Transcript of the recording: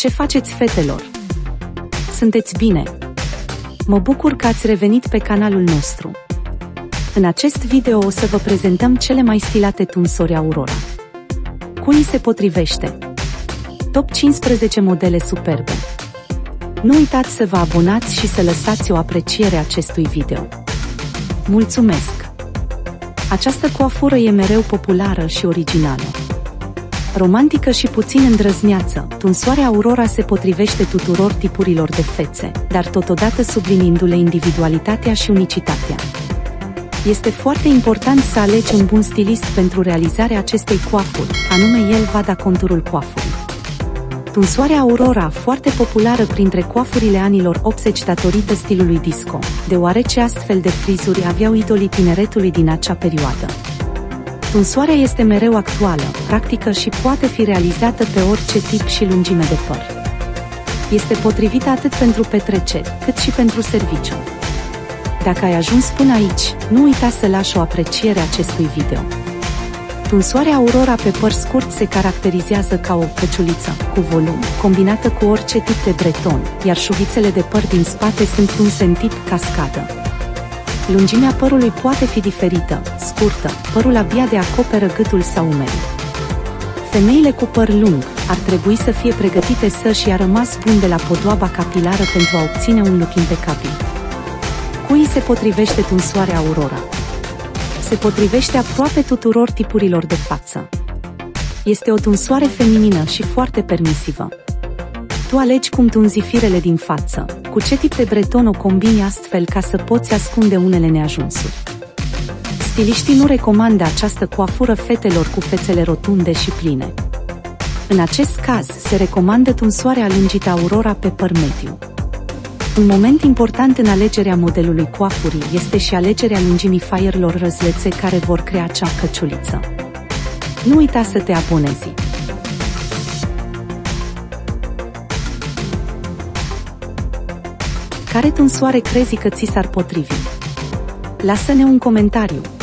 Ce faceți, fetelor? Sunteți bine? Mă bucur că ați revenit pe canalul nostru. În acest video o să vă prezentăm cele mai stilate tunsori Aurora. Cui se potrivește? Top 15 modele superbe. Nu uitați să vă abonați și să lăsați o apreciere acestui video. Mulțumesc! Această coafură e mereu populară și originală. Romantică și puțin îndrăzneață, tunsoarea Aurora se potrivește tuturor tipurilor de fețe, dar totodată sublinindu-le individualitatea și unicitatea. Este foarte important să alegi un bun stilist pentru realizarea acestei coafuri, anume el va da conturul coafurii. Tunsoarea Aurora, foarte populară printre coafurile anilor 80 datorită stilului disco, deoarece astfel de frizuri aveau idolii tineretului din acea perioadă. Tunsoarea este mereu actuală, practică și poate fi realizată pe orice tip și lungime de păr. Este potrivită atât pentru petreceri, cât și pentru serviciu. Dacă ai ajuns până aici, nu uita să lași o apreciere acestui video. Tunsoarea Aurora pe păr scurt se caracterizează ca o căciuliță, cu volum, combinată cu orice tip de breton, iar șuvițele de păr din spate sunt tunse în tip cascadă. Lungimea părului poate fi diferită, scurtă, părul abia de acoperă gâtul sau umerii. Femeile cu păr lung ar trebui să fie pregătite să-și ia rămas bun de la podoaba capilară pentru a obține un look impecabil. Cui se potrivește tunsoarea Aurora? se potrivește aproape tuturor tipurilor de față. Este o tunsoare feminină și foarte permisivă. Tu alegi cum tunzi firele din față, cu ce tip de breton o combini astfel ca să poți ascunde unele neajunsuri. Stiliștii nu recomandă această coafură fetelor cu fețele rotunde și pline. În acest caz, se recomandă tunsoarea lungită Aurora pe păr mediu. Un moment important în alegerea modelului coafurii este și alegerea lungimii faierilor răzlețe care vor crea acea căciuliță. Nu uita să te abonezi! Care tunsoare crezi că ți s-ar potrivi? Lasă-ne un comentariu!